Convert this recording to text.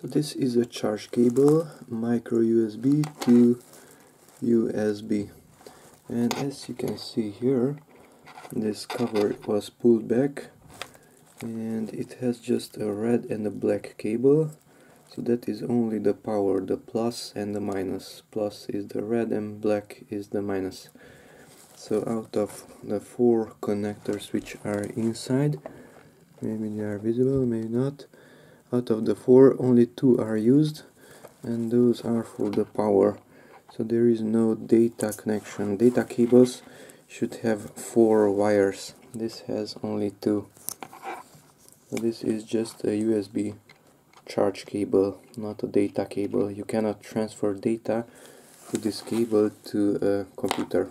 So this is a charge cable, micro USB to USB. And as you can see here, this cover was pulled back and it has just a red and a black cable. So that is only the power, the plus and the minus. Plus is the red and black is the minus. So out of the four connectors which are inside, maybe they are visible, maybe not out of the four only two are used and those are for the power. So there is no data connection. Data cables should have four wires. This has only two. So this is just a USB charge cable not a data cable. You cannot transfer data to this cable to a computer